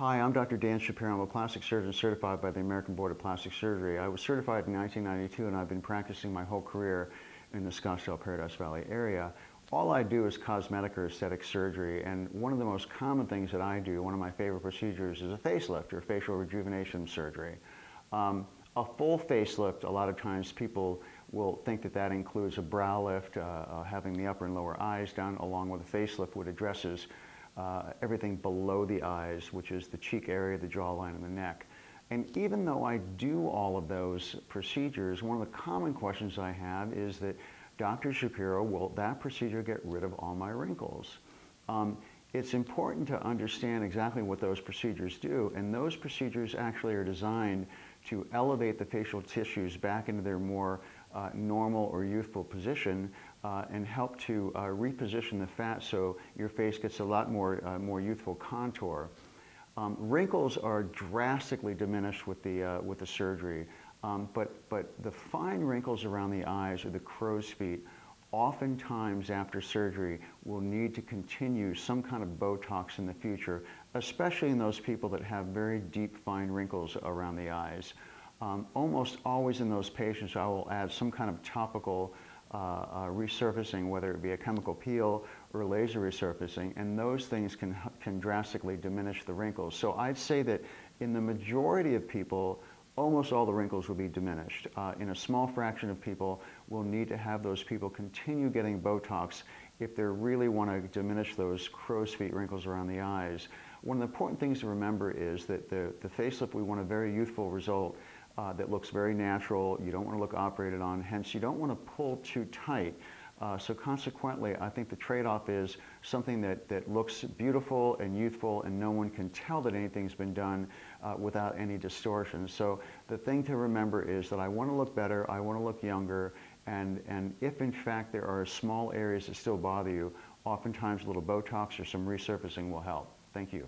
Hi, I'm Dr. Dan Shapiro. I'm a plastic surgeon certified by the American Board of Plastic Surgery. I was certified in 1992 and I've been practicing my whole career in the Scottsdale Paradise Valley area. All I do is cosmetic or aesthetic surgery and one of the most common things that I do, one of my favorite procedures is a facelift or facial rejuvenation surgery. Um, a full facelift, a lot of times people will think that that includes a brow lift, uh, uh, having the upper and lower eyes done along with a facelift which addresses uh, everything below the eyes, which is the cheek area, the jawline, and the neck. And even though I do all of those procedures, one of the common questions I have is that, Dr. Shapiro, will that procedure get rid of all my wrinkles? Um, it's important to understand exactly what those procedures do, and those procedures actually are designed to elevate the facial tissues back into their more uh, normal or youthful position uh, and help to uh, reposition the fat so your face gets a lot more, uh, more youthful contour. Um, wrinkles are drastically diminished with the, uh, with the surgery, um, but, but the fine wrinkles around the eyes or the crow's feet oftentimes after surgery will need to continue some kind of Botox in the future, especially in those people that have very deep fine wrinkles around the eyes. Um, almost always in those patients I will add some kind of topical uh, uh, resurfacing, whether it be a chemical peel or laser resurfacing, and those things can, can drastically diminish the wrinkles. So I'd say that in the majority of people, almost all the wrinkles will be diminished. Uh, in a small fraction of people, we'll need to have those people continue getting Botox if they really want to diminish those crow's feet wrinkles around the eyes. One of the important things to remember is that the, the facelift, we want a very youthful result uh, that looks very natural. You don't want to look operated on, hence you don't want to pull too tight. Uh, so consequently, I think the trade-off is something that, that looks beautiful and youthful and no one can tell that anything's been done uh, without any distortion. So the thing to remember is that I want to look better, I want to look younger, and, and if in fact there are small areas that still bother you, oftentimes a little Botox or some resurfacing will help. Thank you.